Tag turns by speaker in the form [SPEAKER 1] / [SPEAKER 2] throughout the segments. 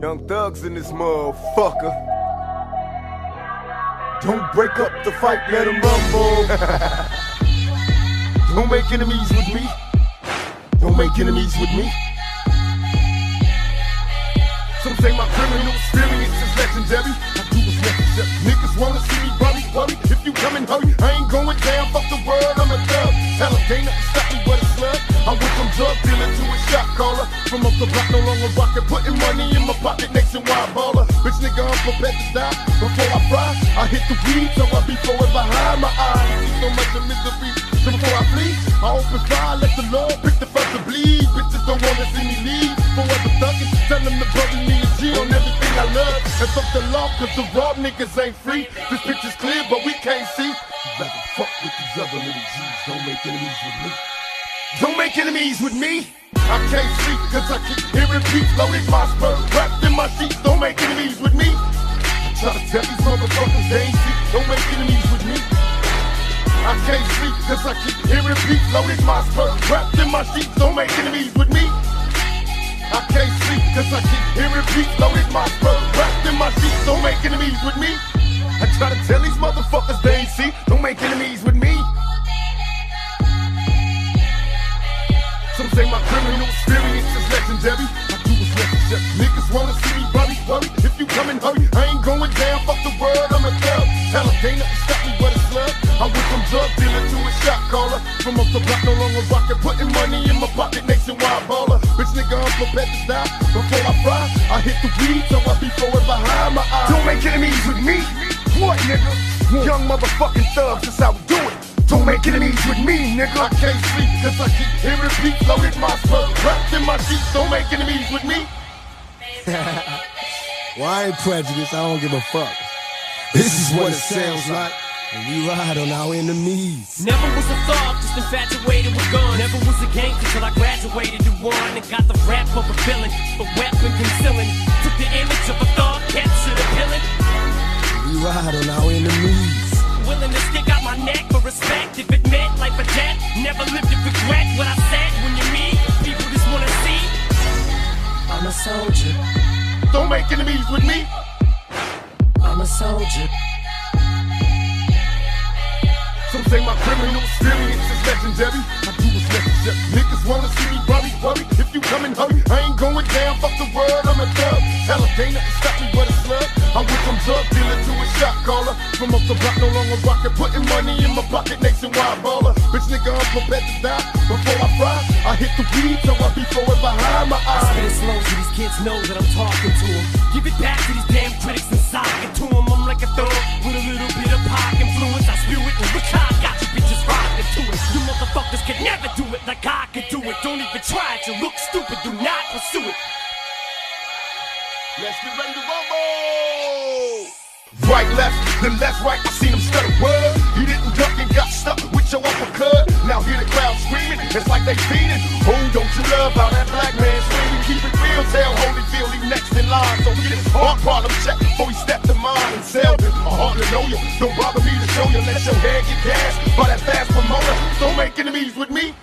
[SPEAKER 1] Young thugs in this motherfucker.
[SPEAKER 2] Don't break up the fight, let them rumble. Don't make enemies with me. Don't make enemies with me. Some say my criminal experience is legendary. I do what's necessary. Niggas wanna see me Prepared to die. Before I fry, I hit the weed, so I be forever high. My eyes see so much of misery. So before I flee, I open fire, let the Lord pick the first to bleed. Bitches don't wanna see me leave. For Forever thuggin', tell them to bury me a G on everything I love. And fuck the law, cause the raw niggas ain't free. This picture's clear, but we can't see. You better fuck with these other little G's. Don't make enemies with me. Don't make enemies with me. I can't sleep cause I keep hearing beats loaded my spur wrapped in my sheets. Don't make enemies with me. I try to tell these motherfuckers they ain't see. Don't make enemies with me. I can't sleep cause I keep hearing beats loaded my spur wrapped in my sheets. Don't make enemies with me. I can't sleep cause I keep hearing beats loaded my spur wrapped in my sheets. Don't make enemies with me. I try to tell these motherfuckers they ain't see. Don't make enemies with me. Some say my criminal experience is legendary. I do what's necessary. Niggas wanna see me worry, worry. If you come and hurry, I'm prepared to die. I fry, I hit the weed, so I be forever high. My eyes. Don't make enemies with me. What, nigga? Young motherfucking thugs, that's how we do it. Don't make enemies with me, nigga. I can't sleep cause I keep hearing beats loaded my spur. Wrapped in my sheets, don't make enemies with me.
[SPEAKER 3] Well, I ain't prejudiced. I don't give a fuck. This is what it sounds like when we ride on our enemies.
[SPEAKER 4] Never was a thug, just infatuated with guns. Never was a gangster till I graduated to one and got the rap of a villain, a weapon concealing. Took the image of a thug, captured a villain.
[SPEAKER 3] We ride on our enemies.
[SPEAKER 4] Willing to stick out my neck for respect if it meant life or death. Never lived to regret what I said when you meet people just wanna see. I'm a soldier,
[SPEAKER 2] Don't make enemies with me.
[SPEAKER 4] I'm a soldier.
[SPEAKER 2] Criminal experience is legendary. I do what's necessary. Niggas wanna see me worry, worry. If you come and hurry, I ain't going down. Fuck the world, I'm a thug. Tell them ain't nothing stop me but a slug. I went from drug dealer to a shot caller. From up the block, no longer rockin', putting money in my pocket, nationwide baller. Bitch nigga, I'm prepared to die. Before I fry, I hit the weed, so I be forever high. My
[SPEAKER 4] I spit
[SPEAKER 2] eyes.
[SPEAKER 4] it slow so these kids know that I'm talking to them. Give it back to these damn critics and sock it to them. I'm like a thug with a little bit of pop influence. I spew it and look to it. You motherfuckers can never do it like I can do it. Don't even try. You look stupid. Do not pursue it.
[SPEAKER 2] Let's get ready to rumble. Right, left, then left, right. I seen him stutter word. He didn't duck and got stuck with your uppercut. Now hear the crowd screaming. It's like they feeding. Oh, don't you love how that black man screaming? Keep it real. Tell Holyfield he next in line. So get his heart problem check before he step to mine and sell it. I hardly know you. Don't bother me to show you. Let your head get by that fast promoter. Don't make enemies with me.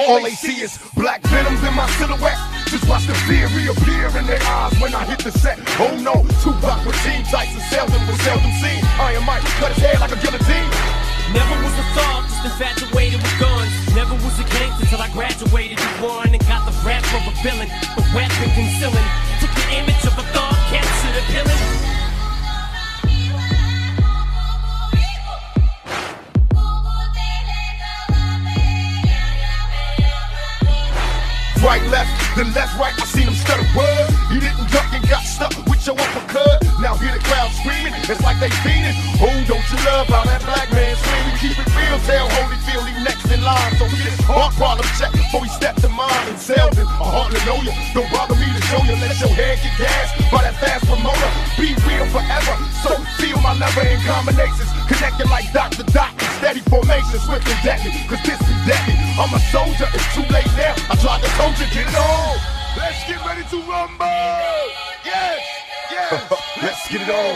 [SPEAKER 2] All they see is black venoms in my silhouette. Just watch the fear reappear in their eyes when I hit the set. Oh no, Tupac with Team Tyson, seldom was seldom seen. Iron Mike cut his head like a guillotine.
[SPEAKER 4] Never was a thug, just infatuated with guns. Never was a gangster till I graduated to one and got the rap of a villain, weapon concealing. Took the image of a thug, captured a.
[SPEAKER 2] Right, left, then left, right. I seen him stutter word. He didn't duck and got stuck with your uppercut. Now hear the crowd screaming. It's like they feeding. Oh, don't you love how that black man screaming? Keep it real. Tell Holyfield he next in line. So get his heart problem check before he step to mine and sell. I hardly know you. Don't bother me to show you. Let your head get gas by that fast promoter. Be real forever. So feel my lever in combinations. Connected like Dr. Doc. Steady formation, swift and deadly. Cause this be deadly. I'm a soldier. It's too late now. I tried to told you, get it on. Let's get ready to rumble. Yes, yes. Let's get it on.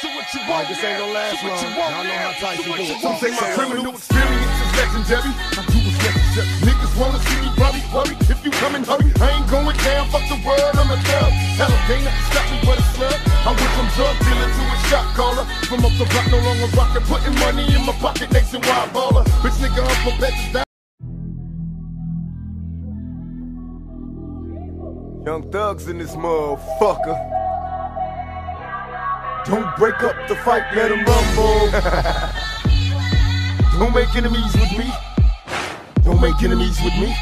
[SPEAKER 2] So what you want?
[SPEAKER 3] this ain't gonna last
[SPEAKER 2] so what
[SPEAKER 3] long.
[SPEAKER 2] You want
[SPEAKER 3] Y'all know
[SPEAKER 2] now?
[SPEAKER 3] how
[SPEAKER 2] so
[SPEAKER 3] do
[SPEAKER 2] you want
[SPEAKER 3] Some say my
[SPEAKER 2] criminal experience is legendary. I do what's necessary. Niggas wanna see me worry, worry. If you come and hurry, I ain't going down. Fuck the world, I'm a thug. Hell, nothing stop me but a slug. I went from drug dealer to a shot caller. From up the block, no longer rockin', putting money in my pocket, nationwide baller. Bitch, nigga, I'm for bets down.
[SPEAKER 1] Young thugs in this motherfucker.
[SPEAKER 2] Don't break up the fight, let them rumble. Don't make enemies with me. Don't make enemies with me.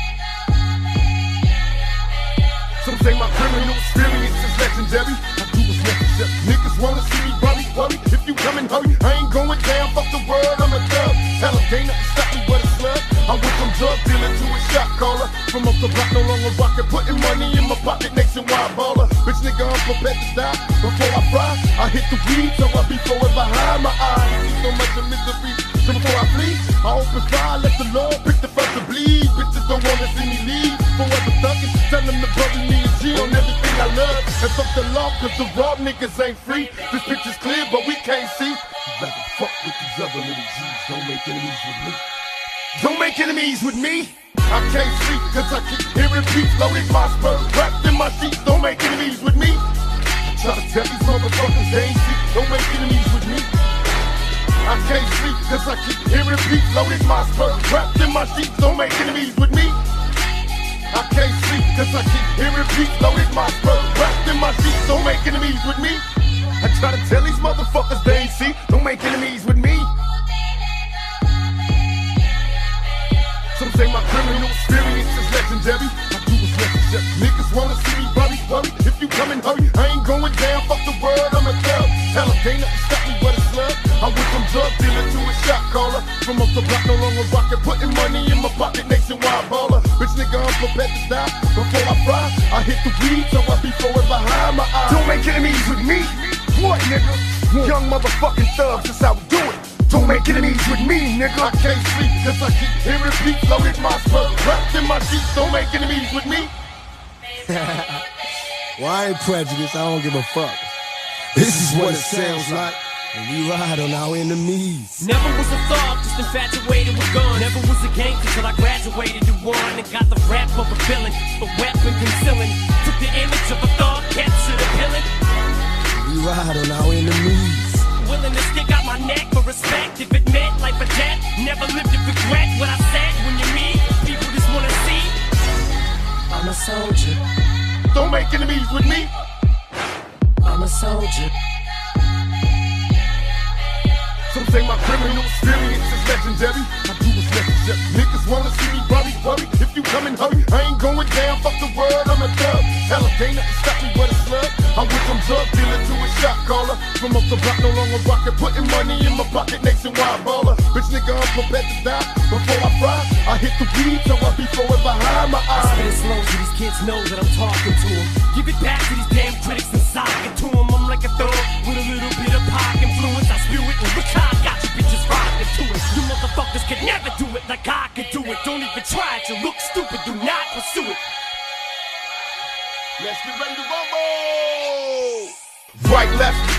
[SPEAKER 2] Some say my criminal experience is legendary. I do what's necessary. Niggas wanna see me worry, worry. If you come and hurry, I ain't going down. Fuck the world, I'm a thug. Nothing stop me but a slug. I went from drug dealer to a shot caller. From up the block, no longer rockin', putting money in my pocket, nationwide baller. Bitch, nigga, I'm prepared to die. Before I fry, I hit the weed, so I be forever behind my eyes. So much of misery. Open fire, let the Lord pick the first to bleed. Bitches don't wanna see me leave. Forever thuggin', tell them to bury me a G on everything I love. And fuck the law, cause the raw niggas ain't free. This picture's clear, but we can't see. You better fuck with these other little G's. Don't make enemies with me. Don't make enemies with me. I can't sleep cause I keep hearing beats loaded my wrapped in my sheets. Don't make enemies with me. Try to tell these motherfuckers they ain't see. Don't make enemies with me. I can't sleep cause I keep hearing beats loaded my spur wrapped in my sheets. Don't make enemies with me. I can't sleep cause I keep hearing beats loaded my spur wrapped in my sheets. Don't make enemies with me. I try to tell these motherfuckers they ain't see. Don't make enemies with me. Say my criminal experience is legendary. I do what's necessary. Niggas wanna see me worry, worry. If you come and hurry, I ain't going down. Fuck the world, I'm a thug. Hell, ain't nothing stop me but a slug. I went from drug dealer to a shot caller. From up the block, no longer rockin', putting money in my pocket, nationwide baller. Bitch, nigga, I'm prepared to die. Before I fry, I hit the weed, so I be forever behind my eyes. Don't make enemies with me. What, nigga? Young motherfucking thugs, that's how we do it. Don't make enemies with me, nigga. I can't sleep cause I keep hearing beats loaded my spur wrapped in my sheets. Don't make enemies with me.
[SPEAKER 3] Well, I ain't prejudiced. I don't give a fuck. This is what it sounds like when we ride on our enemies.
[SPEAKER 4] Never was a thug, just infatuated with guns. Never was a gangster till I graduated to one and got the rap of a villain, a weapon concealing. Took the image of a thug, captured a villain.
[SPEAKER 3] We ride on our enemies.
[SPEAKER 4] Willing to stick out my neck for respect if it meant life or death. Never lived to regret what I said when you meet. People just wanna see. I'm a soldier,
[SPEAKER 2] Don't make enemies with me.
[SPEAKER 4] I'm a soldier.
[SPEAKER 2] Some say my criminal experience is legendary. I do what's necessary. Niggas wanna see me From up the block, no longer rockin', putting money in my pocket, nationwide baller. Bitch, nigga, I'm prepared to die. Before I fry, I hit the weed, so I be forever behind my eyes.
[SPEAKER 4] spit it slow so these kids know that I'm talking to them. Give it back to these damn critics and sock it to them. I'm like a thug with a little bit of pop influence. I spew it and look how I got you bitches rockin' to it. You motherfuckers could never do it like I could do it. Don't even try it. You look stupid. Do not pursue it.
[SPEAKER 2] Let's get ready to rumble.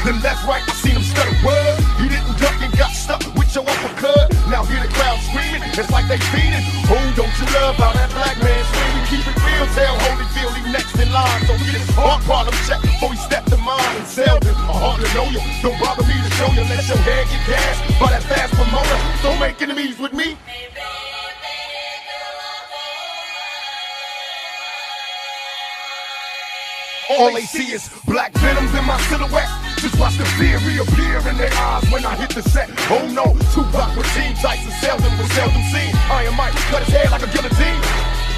[SPEAKER 2] Then left, right. I seen him stutter word. He didn't duck and got stuck with your uppercut. Now hear the crowd screaming. It's like they feeding. Oh, don't you love how that black man scream? We keep it real. Tell Holyfield he next in line. So get his heart problem check before he step to mine and sell it. I hardly know you. Don't bother me to show you. Let your head get gas by that fast promoter. Don't make enemies with me. All they see is black venoms in my silhouette. Just watch the fear reappear in their eyes when I hit the set. Oh no, Tupac with Team Tyson, seldom was seldom seen. Iron Mike cut his head like a guillotine.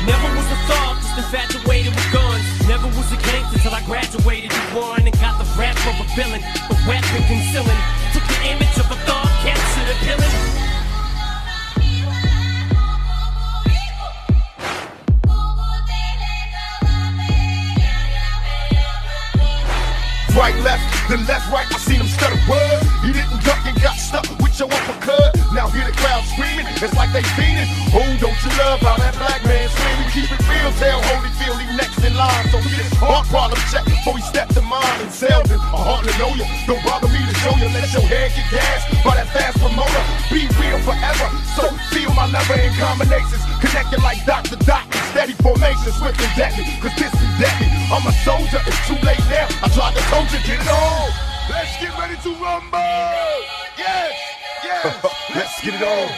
[SPEAKER 4] Never was a thug, just infatuated with guns. Never was a gangster till I graduated to one and got the rap of a villain, a weapon concealing. Took the image of a thug, captured a villain.
[SPEAKER 2] Right, left, then left, right. I seen him stutter word. He didn't duck and got stuck with your uppercut. Now hear the crowd screaming. It's like they feeding. Oh, don't you love how that black man? We keep it real. Tell Holyfield he next in line. So get his heart problem check before he step to mine and sell it. I hardly know you. Don't bother me to show you. Let your head get gas by that fast promoter. Be real forever. So feel level playing combinations, connected like Dr. Doc, steady formations, swift and deadly, cause this be deadly. I'm a soldier, it's too late now. I tried to told you, get it on. Let's get ready to rumble. Yes, yes. Let's get it on.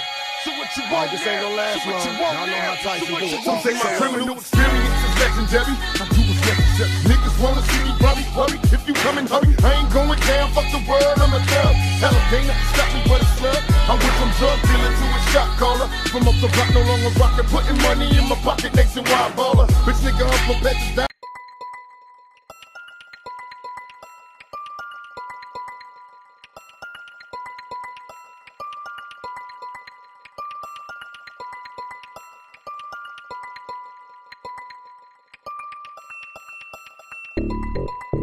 [SPEAKER 2] So what you want?
[SPEAKER 3] this ain't gonna last
[SPEAKER 2] so what you
[SPEAKER 3] long.
[SPEAKER 2] want
[SPEAKER 3] Y'all know
[SPEAKER 2] now?
[SPEAKER 3] how Tyson do it.
[SPEAKER 2] want? Say my criminal experience is legendary. I do Niggas wanna see me worry, worry. If you come hurry, I ain't going down. Fuck the world, I'm a thug. Hell, nothing stop me but a slug. I went from drug dealer to a shot caller. From up the block, no longer rockin', putting money in my pocket, nationwide baller. Bitch nigga, I'm from. more.